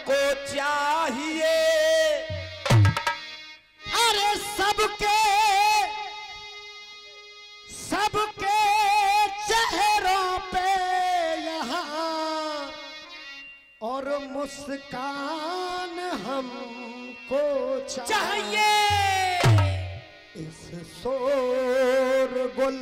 हमको चाहिए। अरे सबके सबके चेहरों पे यहाँ और मुस्कान हमको चाहिए। चाहिए। इस शोर गुल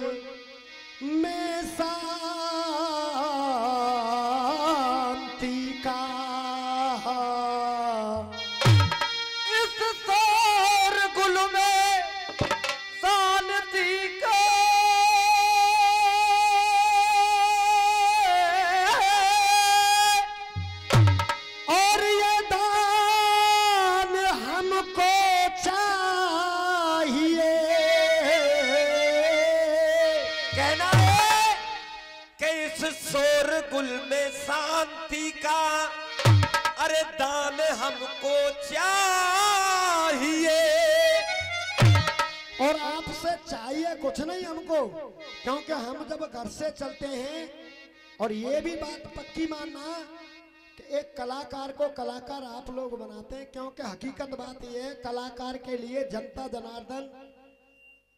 चलते हैं। और ये भी बात पक्की मानना कि एक कलाकार को कलाकार आप लोग बनाते हैं, क्योंकि हकीकत बात यह है, कलाकार के लिए जनता जनार्दन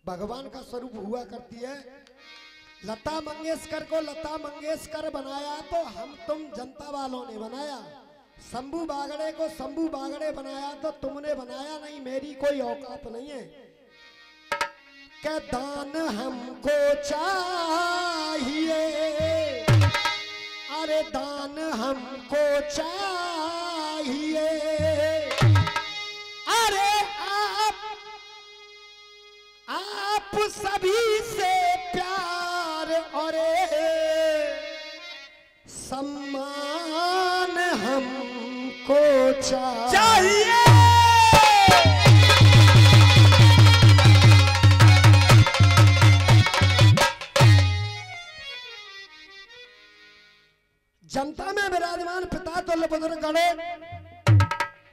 भगवान का स्वरूप हुआ करती है। लता मंगेशकर को लता मंगेशकर बनाया तो हम तुम जनता वालों ने बनाया। शंभू बागड़े को शंभू बागड़े बनाया तो तुमने बनाया नहीं, मेरी कोई औकात नहीं है। के दान हमको चाहिए। अरे दान हमको चाहिए। अरे आप आप सभी से प्यार और सम्मान हमको चाहिए। जनता में विराजमान पिता तुल्य बुज़ुर्ग गणे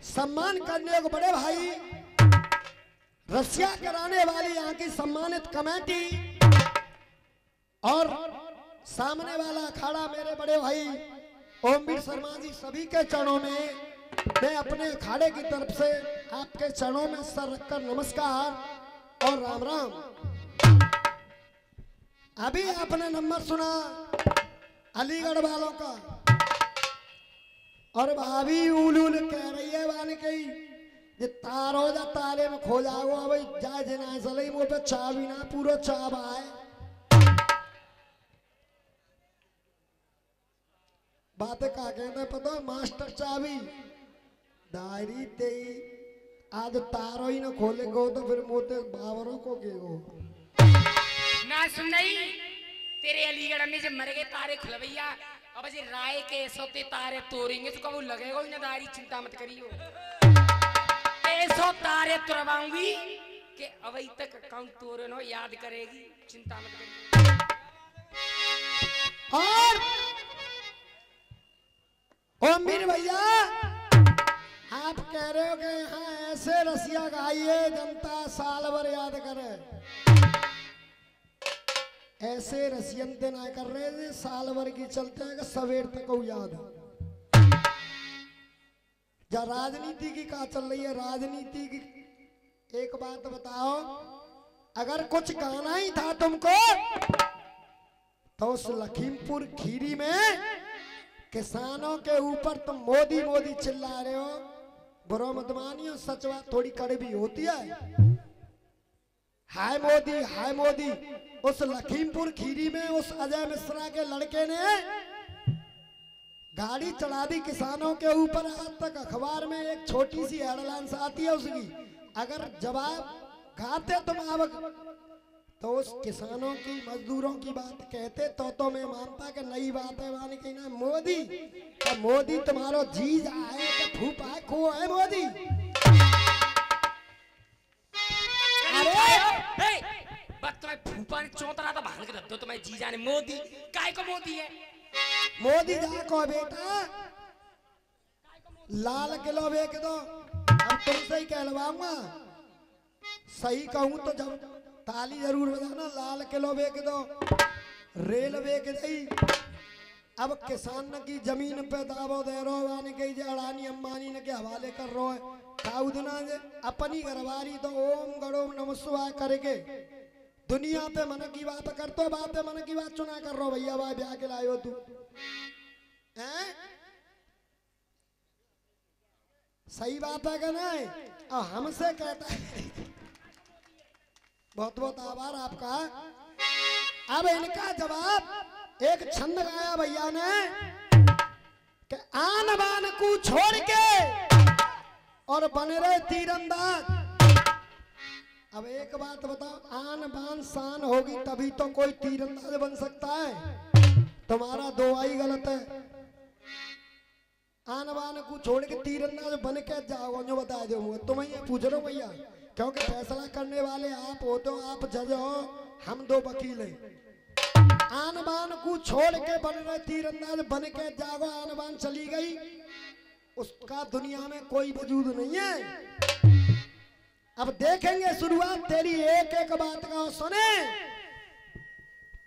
सम्मान करने को बड़े भाई, रसिया कराने वाली यहाँ की सम्मानित कमेटी और सामने वाला अखाड़ा मेरे बड़े भाई, ओमवीर शर्मा जी सभी के चरणों में मैं अपने अखाड़े की तरफ़ से आपके चरणों में सर रखकर नमस्कार और राम राम। अभी आपने नंबर सुना, अलीगढ़ वालों का। और भाभी उल उल कह रही है वानी कही ये तारो जा तारे में खो जाओ भाई जाए जना सलई मुँह पे चाबी ना, पूरो चाब आए बातें का कहते पता? मास्टर चाबी डायरी ते आज तारो ही ना खोले गो तो फिर मोते बावरों को के गो ना सुन नहीं तेरे अलीगढ़ में जब मर गए तारे खुलवैया अब जे राय के सोते तारे तोड़ेंगे तो कबू लगेगा ही ना दारी, चिंता मत करियो। ऐसो तारे तुरवाऊँगी कि अभी तक अकाउंट तोड़े नो याद करेगी, चिंता मत करियो। और ओ मीर भैया, आप कह रहे हो कि यहाँ ऐसे रसिया गाइए, जनता साल भर याद करे। ऐसे रसियन ते ना कर रहे थे साल भर की चलते हैं सवेर तक याद जा राजनीति की कहा चल रही है, राजनीति की एक बात बताओ, अगर कुछ गाना ही था तुमको तो उस लखीमपुर खीरी में किसानों के ऊपर तुम मोदी मोदी चिल्ला रहे हो। बुरो मत मानियो, सच बात थोड़ी कड़वी होती है। हाय मोदी हाय मोदी। उस लखीमपुर खीरी में उस अजय मिश्रा के लड़के ने गाड़ी चढ़ा दी किसानों के ऊपर। आज तक अखबार में एक छोटी सी हेडलाइंस आती है उसकी। अगर जवाब खाते तुम अब तो उस किसानों की मजदूरों की बात कहते तो तो मैं मानता कि नई बात है। मानी कि ना मोदी तो मोदी तुम्हारो जीज आए फूफा को है मोदी? अरे तुम्हें फूफा ने चौंतरा था भाँग के रख दो जीजा ने मोदी काय को मोदी है? मोदी जा को बेटा? लाल किलो बेच दो। अब तुमसे ही कहलवाऊँगा। सही कहूँ तो जब ताली ज़रूर बजाना, लाल किलो बेच दो। रेलवे के गई। अब किसान की ज़मीन पे दावो दे रो वाने के जे अडानी अंबानी ने के हवाले कर रो है। काउदना जे अपनी घरवारी तो ओम गड़ो नम शिवाय करके दुनिया पे मन की बात कर तो बात है मन की बात चुना कर रो भैया, भाई ब्याह के लायो तू। हैं? सही बात है कि नहीं? अब हमसे कहता है। बहुत बहुत आभार आपका। अब इनका जवाब, एक छंद गाया भैया ने, कि आन बान को छोड़ के और बने रहे तीरंदाज। अब एक बात बताओ, आन बान शान होगी तभी तो कोई तीरंदाज बन सकता है। तुम्हारा दो आई गलत है। आन बान को छोड़ के तीरंदाज बन के जाओ जो बता दो। तुम्हें ये पूछ रहा हूँ भैया, क्योंकि फैसला करने वाले आप हो तो आप जज हो, हम दो वकील हैं। आन बान को छोड़ के बन रहे तीरंदाज बन के जागो आन बान चली गई, उसका दुनिया में कोई वजूद नहीं है। अब देखेंगे शुरुआत तेरी एक एक बात का, सुने।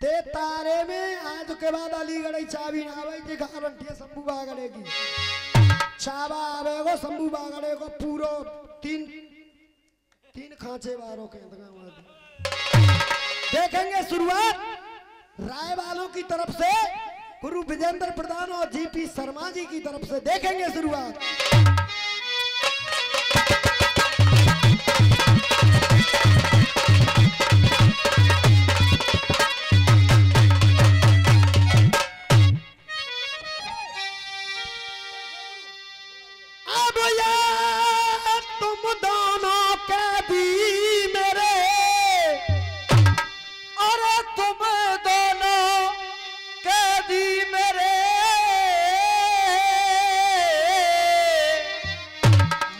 ते तारे में आज के बाद अलीगढ़ चाबी आवे जी गारंटी है शंभू बागड़े की। चाबा आवेगो शंभू बागड़े को पूरो तीन तीन खांचे बारों के देखेंगे शुरुआत राय वालों की तरफ़ से, गुरु विजेंद्र प्रधान और जीपी शर्मा जी की तरफ़ से। देखेंगे शुरुआत।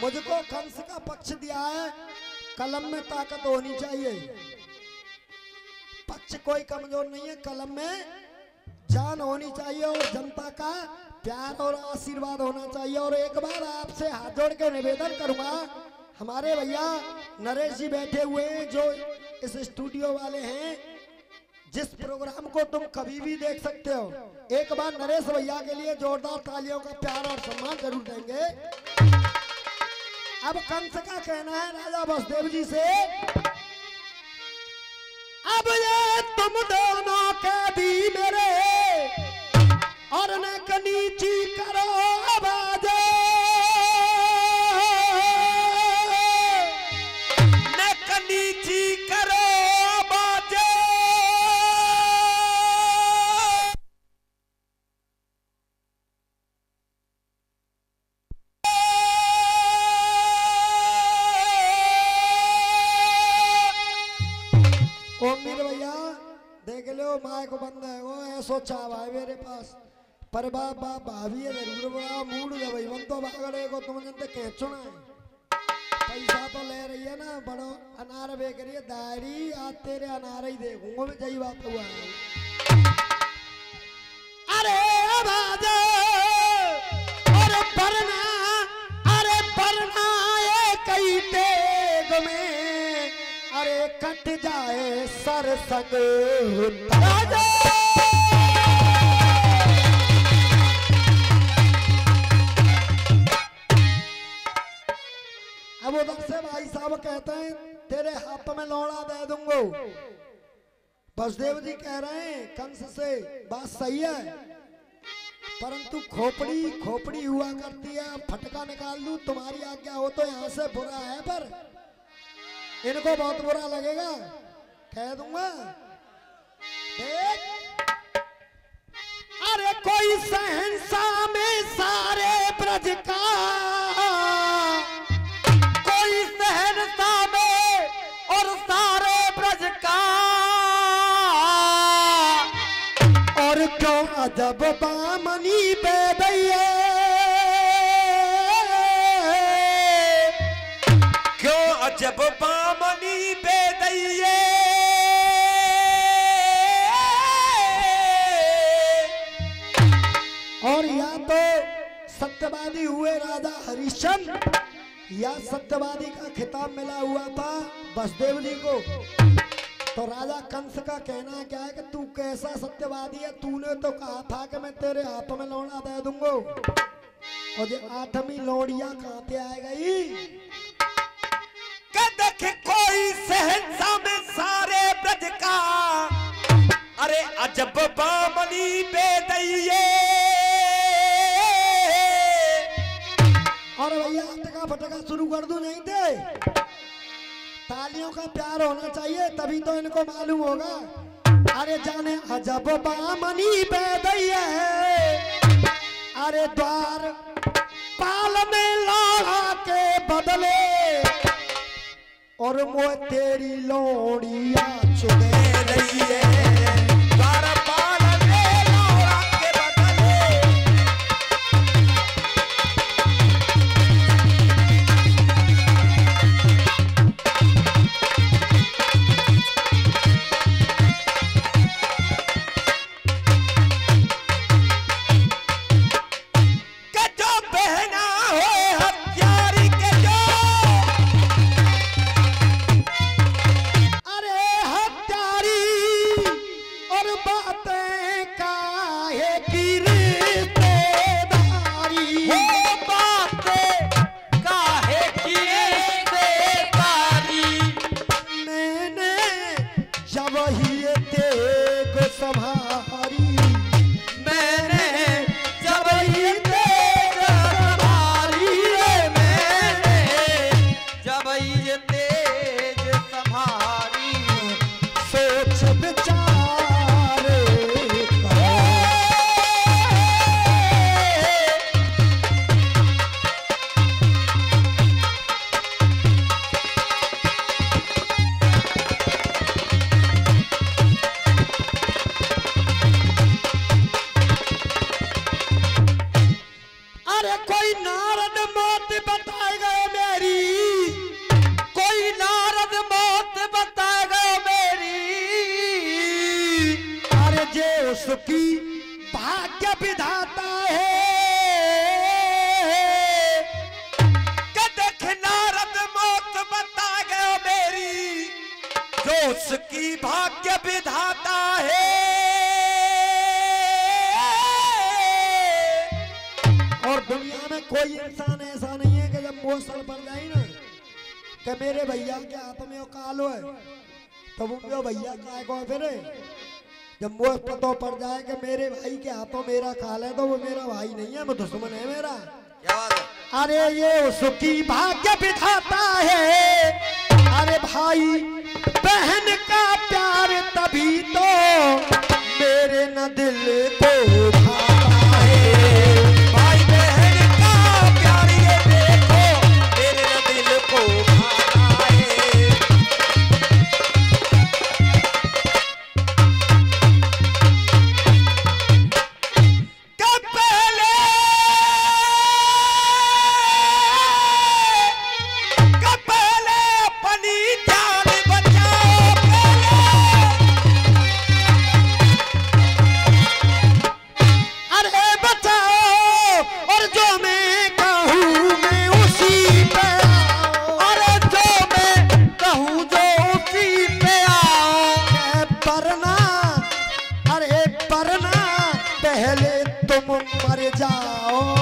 मुझको कंस का पक्ष दिया है। कलम में ताकत होनी चाहिए। पक्ष कोई कमज़ोर नहीं है, कलम में जान होनी चाहिए और जनता का प्यार और आशीर्वाद होना चाहिए। और एक बार आपसे हाथ जोड़ के निवेदन करूँगा, हमारे भैया नरेश जी बैठे हुए हैं, जो इस स्टूडियो वाले हैं, जिस प्रोग्राम को तुम कभी भी देख सकते हो। एक बार नरेश भैया के लिए जोरदार तालियों का प्यार और सम्मान ज़रूर देंगे। अब कंस का कहना है, राजा वसुदेव जी से। अब ये तुम दोनों कैदी मेरे, और न कनीची करो आवाज़। पर बाप भाभी ज़रूर बड़ा मूड है भाई मन तो बागड़े को तुम जनते कैचुना है पैसा तो ले रही है ना बड़ो अनार बेच रही है दायरी आज तेरे अनार ही देखूँगा मैं सही बात हुआ है अरे बाजा अरे बरना अरे बरना ये कई तेग में अरे कट जाए सर सग राजा अब से भाई साहब कहते हैं, तेरे हाथ में लौड़ा दे दूंगो। बसदेव जी कह रहे हैं, कंस से, बात सही है। परंतु खोपड़ी खोपड़ी हुआ करती है फटका निकाल लूँ, तुम्हारी आज्ञा हो तो यहाँ से बुरा है पर। इनको बहुत बुरा लगेगा। कह दूँगा, देख। अरे कोई सहनसा में सारे ब्रज का अजब बामनी बेदैये क्यों अजब बामनी बेदैये और या तो सत्यवादी हुए राजा हरिश्चंद्र, या सत्यवादी का खिताब मिला हुआ था बसदेव जी को। तो राजा कंस का कहना क्या है कि तू कैसा सत्यवादी है? तूने तो कहा था कि मैं तेरे हाथों में लौड़ा दे दूँगा। और ये आठवीं लौड़िया कहाँ पे आ गई देखे कोई सहनसा में सारे ब्रज का। अरे अजब बामनी बेदैये और भैया फटका शुरू कर दू नहीं थे तालियों का प्यार होना चाहिए, तभी तो इनको मालूम होगा। अरे जाने अजब बामनी है। अरे द्वार पाल में लौड़ा के बदले, और वो तेरी लोड़िया चुने रही द्वार कि मौसम पड़ जाए ना कि मेरे भैया के हाथ में वो कालो है तो वो वो भैया काय को फिर जब मोह पतो पड़ जाए कि मेरे भाई के हाथों मेरा काल है तो वो मेरा भाई नहीं है वो दुश्मन है मेरा। अरे ये उसकी भाग्य बिठाता है। अरे भाई बहन का प्यार तभी तो मेरे न दिल को भाता तुम मर जाओ।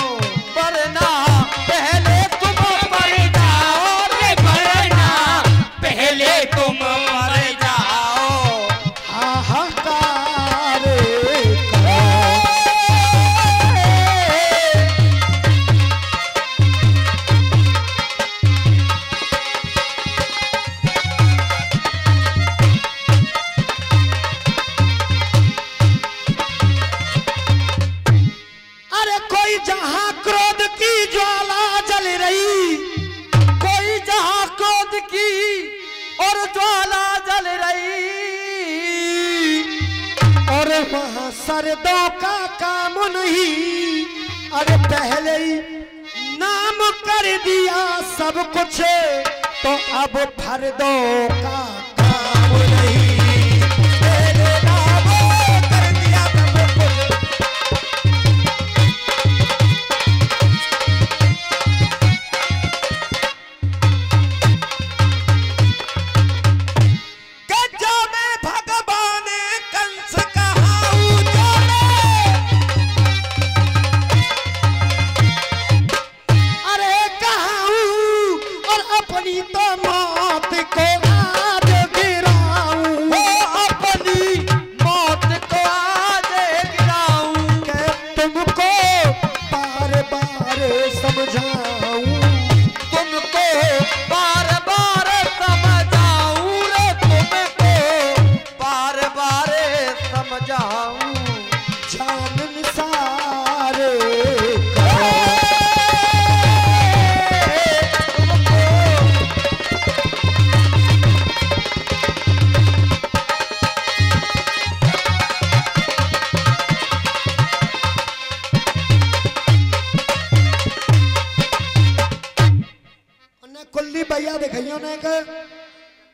भैया दिखाइयो ने के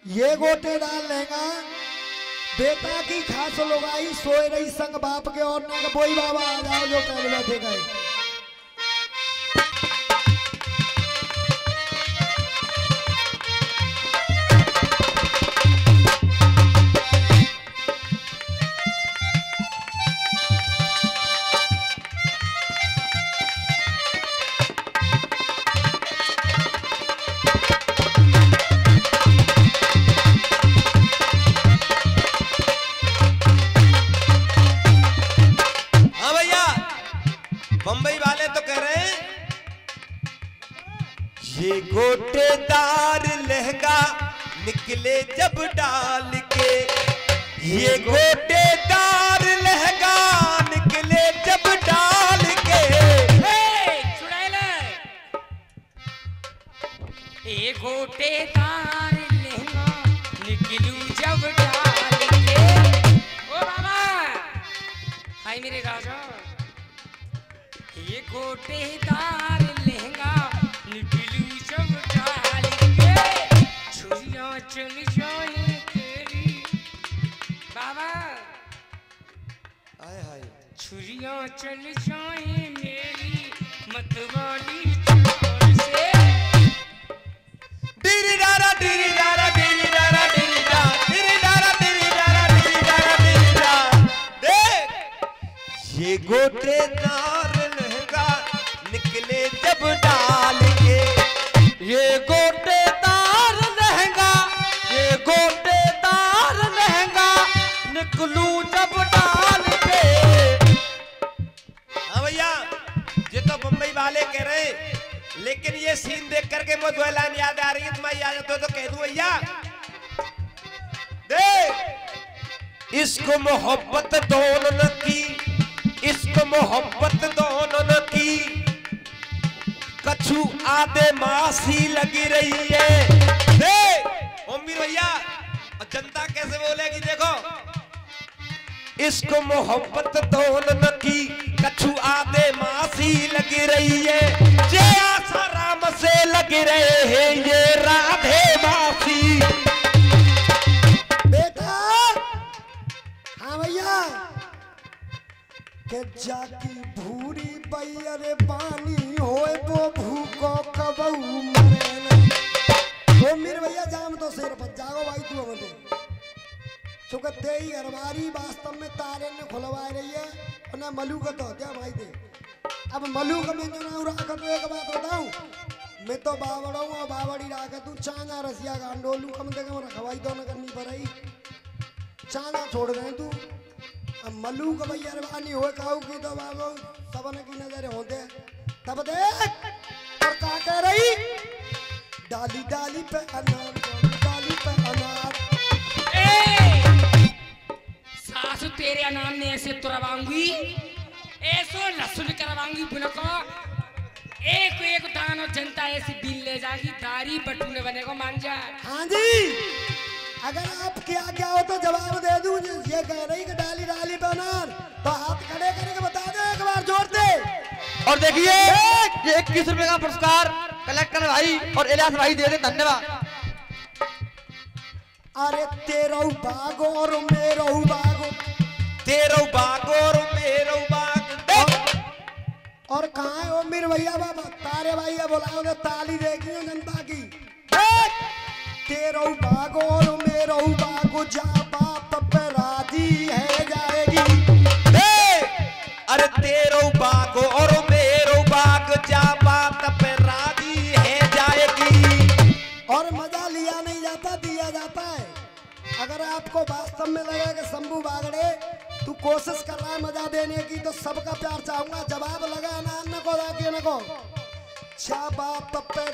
ये गोटे डाल लेगा बेटा की खास लोगाई सोए रही संग बाप के और ने बोई बाबा आ जाओ जो पहले बैठे गए। छुरियाँ चल जाए तेरी। बाबा हाय हाय छुरियाँ चल जाए मेरी मतवाली से। डिरी डारा डिरी डारा डिरी डारा डिरी डा डिरी डारा डिरी डारा डिरी डारा डिरी। डा देख ये गोटेदार मुझे दो लाइन याद आ रही है तुम्हारी याद तो, तो कह दूँ भैया देख इश्क मोहब्बत दोनों की इश्क मोहब्बत दोनों की। कछु आधे मासी लगी रही है। देख ओमवीर भैया जनता कैसे बोलेगी देखो इश्क मोहब्बत दोनों की। कछु आधे मासी लग रही है। जे आशा राम से लग रहे हैं ये राधे मासी। बेटा हाँ भैया। के जाकी भूरी बैरे पानी होए वो भूको कबऊ मरे वो मेरे भैया, जाम तो सिर पर जागो भाई, तू हमने चुका ते ही अरबारी वास्तव में तारे ने खुलवा रही है। उन्हें मलू का तो क्या भाई दे। अब मलू का मैं जो ना राखा तो एक बात बताऊँ, मैं तो बावड़ा हूँ और बावड़ी राखा तू चांगा रसिया का अंडोलू कम से कम रखवाई तो न करनी पड़ेगी। चांगा छोड़ गए तू। अब मल्लू का भैया रवानी हो काऊ की तो बाबू सबन की नज़र होते तब देख और का कह रही? डाली डाली पे अनार तेरे नाम ने ऐसे तुरवाऊँगी ऐसो लहसुन करवाऊँगी बुनको एक एक दानो जनता ऐसी बिल ले जाएगी दारी बटूने बनेगा मांझा हाँ जी अगर आप क्या क्या हो तो जवाब दे दूँ ये कह रही कि डाली डाली पे अनार तो हाथ खड़े करके बता दो एक बार ज़ोर दे और देखिए ये इक्कीस रुपए का पुरस्कार कलेक्टर भाई और इलास भाई दे दे धन्यवाद। अरे तेरा बागो और मेरो बागो। तेरो बाग और मेरो बाग। और कहाँ है वो? मेरे भैया बाबा तारे भैया बुलाओ ताली देखी जनता की! तेरो बागो और मेरो बागो जा बाप पे राज़ी है जाएगी। अरे तेरो बाग और मेरो बाग जा बात पे राज़ी है जाएगी। और मज़ा लिया नहीं जाता दिया जाता है। अगर आपको वास्तव में लगे कि शंभू बागड़े तू कोशिश कर रहा है मज़ा देने की तो सबका प्यार चाहूँगा। जवाब लगा ना न को। राखी न को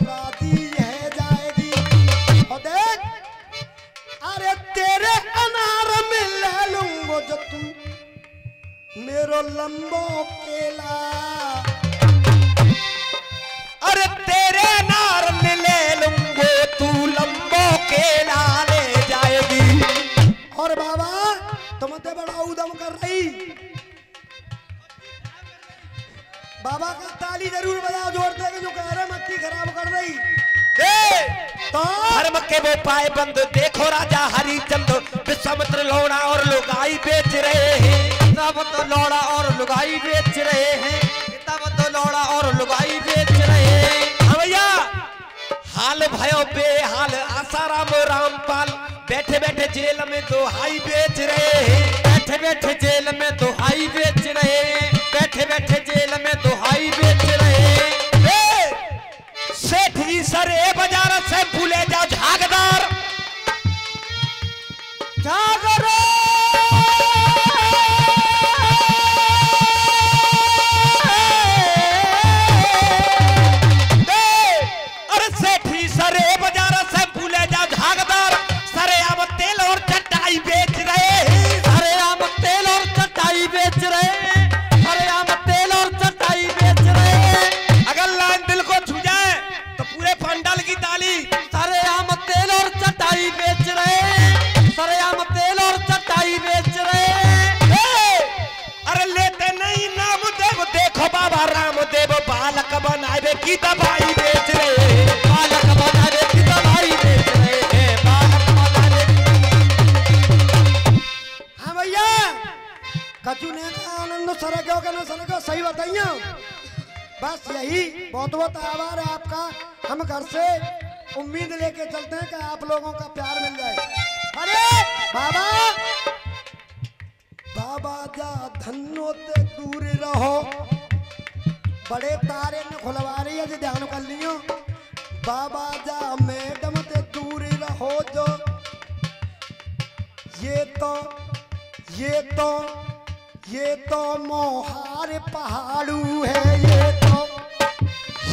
राज़ी है जाएगी? और देख, अरे तेरे अनार में ले लूंगो जो तू मेरो लंबो केला। अरे तेरे नार में ले लूंगो तू लंबो केला ले जाएगी। और बाबा तुम ते बड़ा। उदम कर रही बाबा का ताली ज़रूर बजाओ ज़ोर दे जो कह रहे मक्की खराब कर रही। दे। तो धर्म के वो पाए बंद देखो राजा हरिचंद विश्वामित्र लोड़ा और लुगाई बेच रहे हैं। तो लौड़ा और लुगाई बेच रहे हैं। तब तो लौड़ा और लुगाई बेच रहे हैं। हाँ भैया। हाल भयो बेहाल आसाराम रामपाल बैठे बैठे जेल में तो हाई बेच रहे हैं। बैठे बैठे जेल में बहुत बहुत आभार है आपका। हम घर से उम्मीद लेके चलते हैं कि आप लोगों का प्यार मिल जाए। अरे, बाबा! बाबा, जा धन्नो ते दूर रहो। बड़े तारे न खुलवा रही है, जी ध्यान कर लियो। बाबा, जा मैडम ते दूर रहो जो। ये तो ये तो ये तो मोहार पहाड़ू है, ये।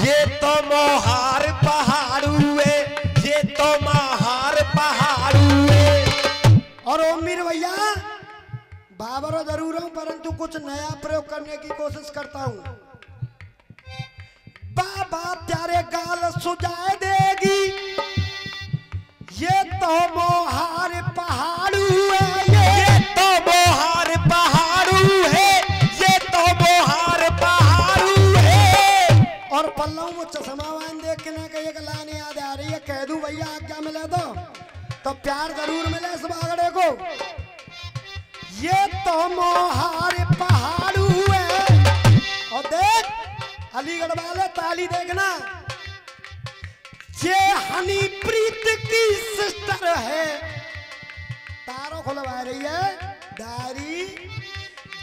ये तो मोहार पहाड़ू है ये तो महार पहाड़ू है और ओमीर भैया बाबर ज़रूर हूँ, परंतु कुछ नया प्रयोग करने की कोशिश करता हूँ। बाबा प्यारे गाल सुजाए देगी, ये तो मोहार पहाड़ू है चश्मा वान देख के ना कहिए कि लाने याद आ रही है। कह दू, भैया, आज्ञा मिले तो। तो प्यार ज़रूर मिले इस बागड़े को। ये तो मोहार पहाड़ू है। और देख, अलीगढ़ वाले ताली देखना। ये हनी प्रीत की सिस्टर है। तारों खुलवा रही है। डायरी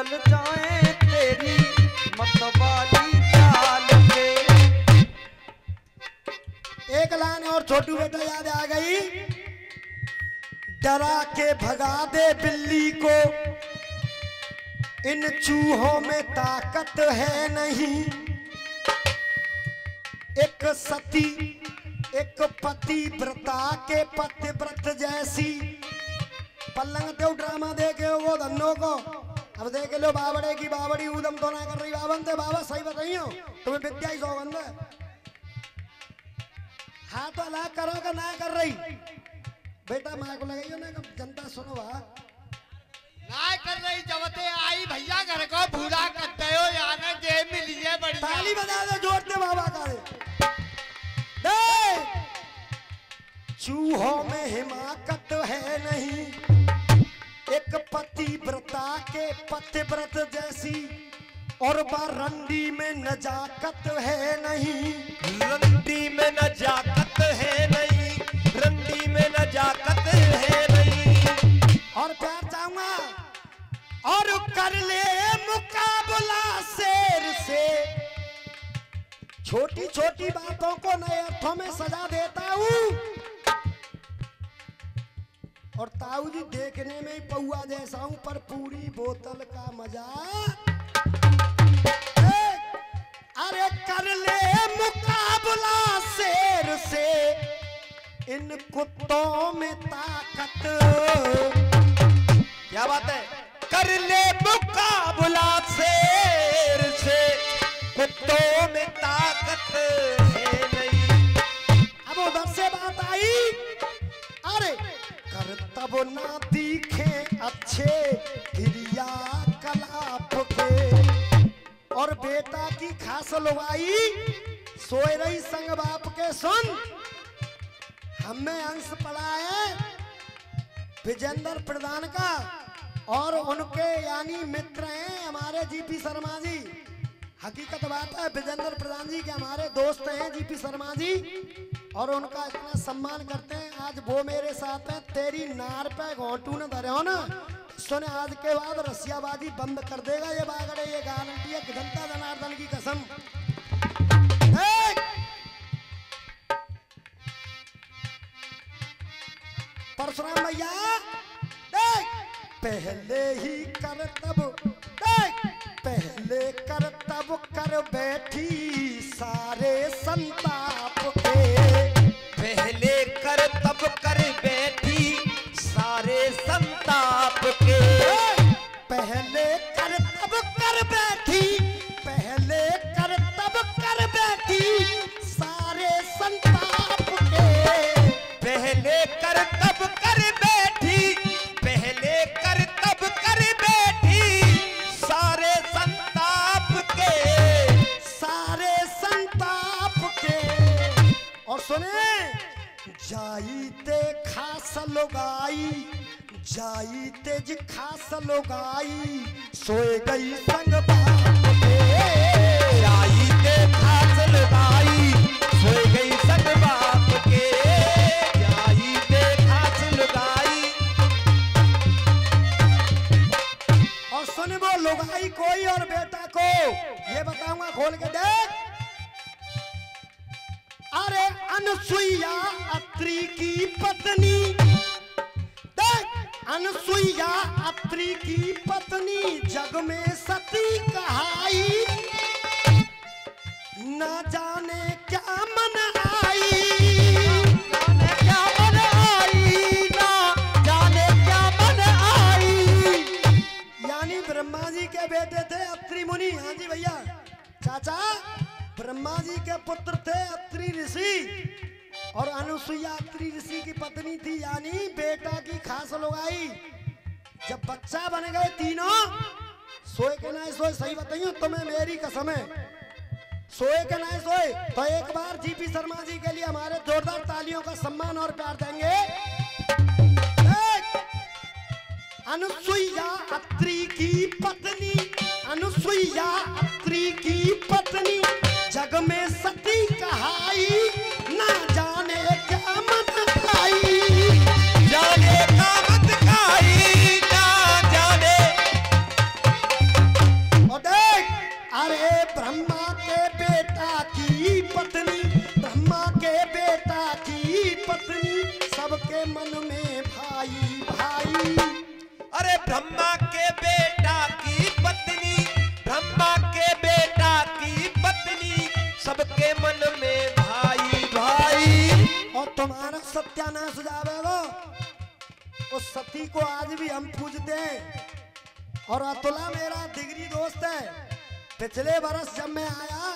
चल जाए तेरी मतवाली चाल एक लाइन और छोटू बेटा याद आ गई। डरा के भगा दे बिल्ली को। इन चूहों में ताकत है नहीं। एक सती, एक पति व्रता के पति व्रत जैसी। पलंग ते ड्रामा देखे वो धन्नो को। अब देख लो बाबड़े की बाबड़ी उदम तो ना कर रही बाबन ते बाबा सही बताइयो? तुम्हें विद्या ही सौगंध है। हाँ तो अलाक करो का ना कर रही? बेटा माँ को लगाइयो ना जनता सुनो बा ना कर रही जबते आई भैया घर को भूला करते हो याने जे मिलिए बढ़िया। ताली बजा दो ज़ोर दे बाबा का दे दे चूहों में हिमाकत है नहीं। एक पति व्रता के पतिव्रत जैसी और बारंडी में नजाकत है नहीं। रंडी में नजाकत है नहीं रंडी में नजाकत है नहीं। और प्यार चाहूँगा और कर ले मुकाबला शेर से। छोटी छोटी बातों को नए अर्थों में सजा देता हूँ। और ताऊ जी देखने में ही पौआ जैसा हूँ, पर पूरी बोतल का मज़ा। अरे कर ले मुकाबला शेर से। इन कुत्तों में ताकत। क्या बात है? कर ले मुकाबला शेर से। कुत्तों में ना दिखे अच्छे क्रिया कलाप के। और बेटा की खास लुगाई सोए रही संग बाप के सुन। हमें अंश पड़ा है विजेंद्र प्रधान का, और उनके यानी मित्र हैं हमारे जीपी शर्मा जी। हकीकत बात है, विजेंद्र प्रधान जी के हमारे दोस्त हैं जीपी शर्मा जी, और उनका इतना सम्मान करते हैं। आज वो मेरे साथ है, तेरी नार पे घोटू न धरे हो ना। सुने, आज के बाद रसियाबाजी बंद कर देगा ये बागड़े, ये गारंटी है जनता जनार्दन की कसम। परशुराम भैया, देख। पहले ही कर तब, देख। पहले कर तब कर बैठी सारे संताप। जाईते जी खास लोगाई, सोए गई संग जाई सोई गई संग जाई खास लगाई। और कोई और बेटा को, ये बताऊँगा खोल के देख। अरे अनसुईया अत्री की पत्नी अनसुईया अत्री की पत्नी जग में सती कहाई। ना जाने क्या मन आई। ब्रह्मा जी के बेटे थे अत्रि मुनि। हाँ जी भैया। चाचा, ब्रह्मा जी के पुत्र थे अत्रि ऋषि। और अनुसुईया ऋषि की पत्नी थी, यानी बेटा की खास लोगाई जब बच्चा बन गए तीनों, सोए के ना सोए, सही बताइए तुम्हें मेरी कसम है। सोए के ना सोए तो एक बार जीपी शर्मा जी के लिए हमारे जोरदार तालियों का सम्मान और प्यार देंगे। अनुसुईया अत्री की पत्नी, अनुसुईया अत्री की पत्नी, जग में सती कहाई। मन में भाई भाई। अरे ब्रह्मा के बेटा की पत्नी ब्रह्मा के बेटा की पत्नी सबके मन में भाई भाई। और तुम्हारा सत्यानाश हो जावेगा उस सती को आज भी हम पूजते हैं। और अतुला मेरा डिग्री दोस्त है। पिछले बरस जब मैं आया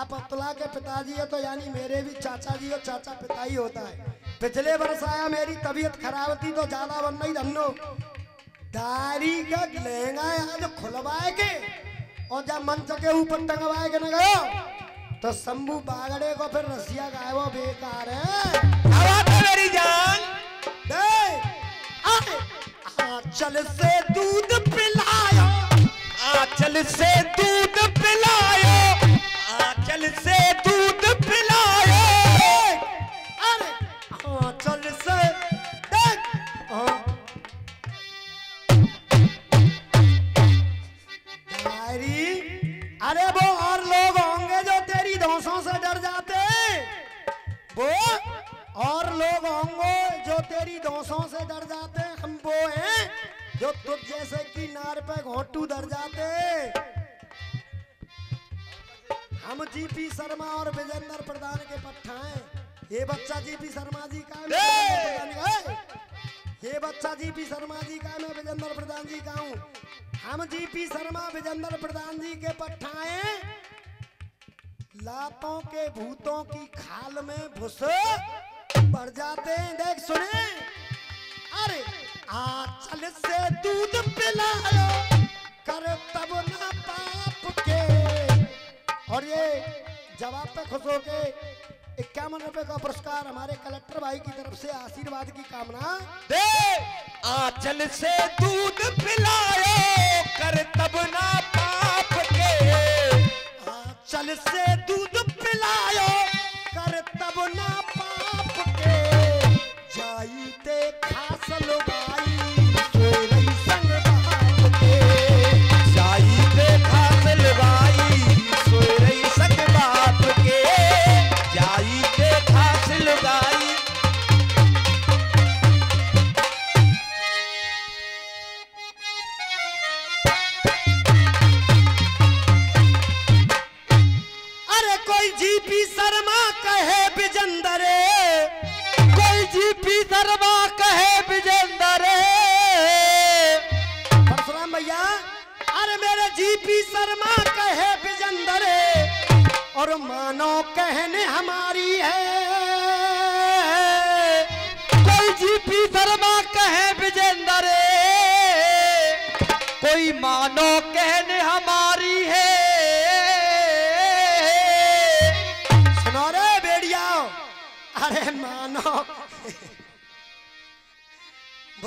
आप अतुला के पिताजी है तो यानी मेरे भी चाचा जी और चाचा पिता ही होता है। पिछले वर्ष आया, मेरी तबीयत खराब थी तो ज़्यादा बन नहीं धनो दारी का लहंगा आज खुलवाए के, और जब मंच के ऊपर टंगवाए के न गयो तो शंभू बागड़े को फिर रसिया गाय वो बेकार है। मेरी जान। दे। आंचल से दूध पिलायो, आंचल से दूध पिलायो, आंचल से दूध वो और लोग होंगे जो तेरी दोषों से डर जाते हम वो हैं जो तुझ जैसे की नार पे घोटू डर जाते हम जीपी शर्मा और विजेंद्र प्रधान के पट्टा हैं। ये बच्चा जीपी शर्मा जी का है, ये बच्चा जीपी शर्मा जी का मैं विजेंद्र प्रधान जी का हूँ। हम जीपी शर्मा विजेंद्र प्रधान जी के पट्टा हैं। लातों के भूतों की खाल में घुस बढ़ जाते हैं। देख, सुने। अरे, आंचल से दूध पिलायो, कर तब ना पाप के। और ये जवाब पे खुश हो के इक्यावन रुपए का पुरस्कार हमारे कलेक्टर भाई की तरफ़ से आशीर्वाद की कामना दे। आंचल से दूध पिलायो, कर तब ना आंचल से दूध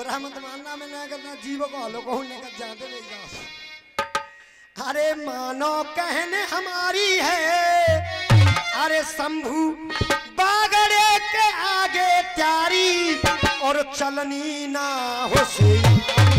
मैं ना करना जीव को को लेकर जाते नहीं अरे मानो कहने हमारी है। अरे शंभू, बागड़े के आगे त्यारी और चलनी ना हो है